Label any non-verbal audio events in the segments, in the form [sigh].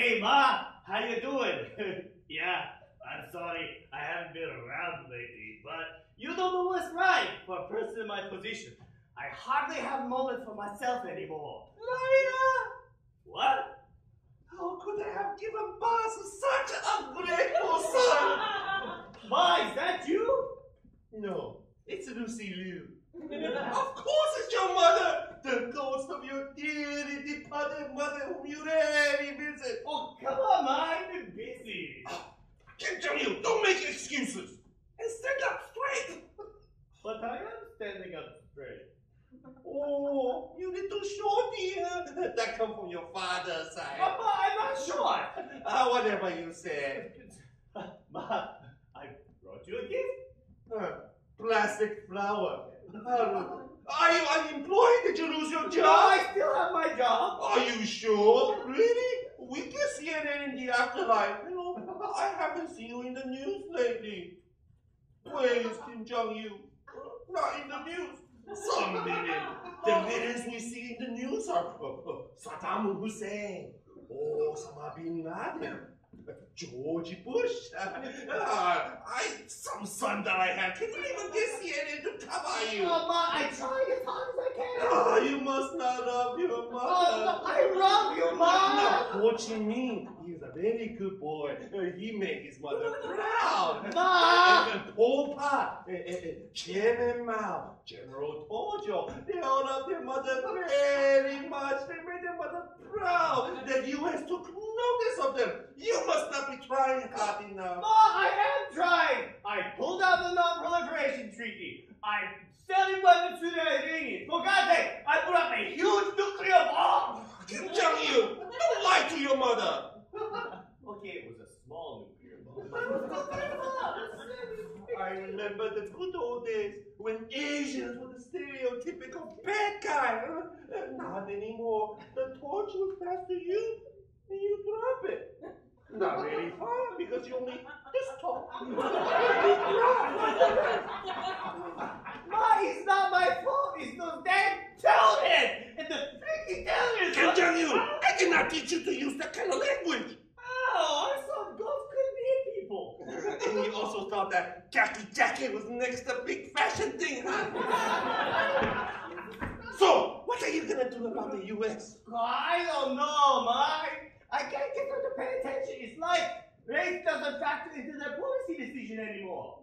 Hey, Ma, how you doing? [laughs] yeah, I'm sorry I haven't been around lately, but you don't know what's right for a person in my position. I hardly have moments for myself anymore. Liar! What? How could I have given birth to such a ungrateful son? [laughs] Ma, is that you? No, it's Lucy Liu. [laughs] of course it's your mother! The ghost of your dearly departed mother whom you rarely visit. Oh, come on, Ma, I've been busy. Kim Jong-il, don't make excuses! And stand up straight! But I am standing up straight. Oh, you little shorty! [laughs] That come from your father's side. Papa, I'm not short. [laughs] Ah, whatever you say. [laughs] Ma, I brought you a gift. Uh, plastic flower. Are you unemployed? Did you lose your job? No? I still have my job. Are you sure? Really? We can see it in the afterlife. You know, I haven't seen you in the news lately. Where is Kim Jong Il? Not in the news. Some million. The millions we see in the news are uh, uh, Saddam Hussein, Osama bin Laden, George Bush. [laughs] Uh, I some son that I have can't even get CNN to cover you. Oh, Ma, I tried as hard as I can. Ah, you must not love your Oh, mother. no, I love you, Ma. Now, Ho Chi Minh, he's a very good boy. Uh, He made his mother [laughs] proud. Ma. Pot, uh, uh, uh, Chairman Mao, General Tojo, they all their mother very much. They made their mother proud. The U.S. took notice of them. You must not be trying hard enough. Ma, I am trying. I pulled out the non-proliferation treaty. I'm selling weapons to the Iranians. For God's sake, I put up a huge nuclear bomb. Kim Jong-il, don't lie to your mother. okay, it was a small nuclear bomb. I remember the good old days when Asians were the stereotypical bad guy. Uh, Not anymore. The torch was passed to you, and you drop it. Not very [laughs] far because you only this tall. Ma, it's not my fault. It's those damn children and the freaking aliens. Kim Jong-il, I cannot teach you to use that kind of language. Oh, I thought ghosts couldn't hit people. and thought that khaki jacket was next to big fashion thing, huh? so, what are you gonna do about the U.S.? I don't know, Ma. I can't get them to pay attention. It's like race doesn't factor into their policy decision anymore.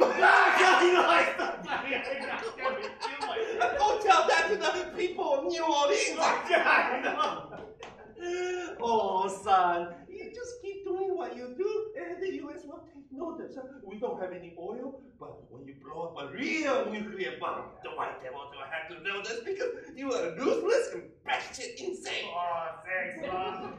I know, I thought I got them to do my- Don't tell that to the people of New Orleans. [laughs] Oh, son, you just keep what you do, and the U.S. will take notice. We don't have any oil, but when you blow up a real nuclear bomb, the White Devils will have to know this because you are a ruthless and batshit insane. Oh, thanks, Mom.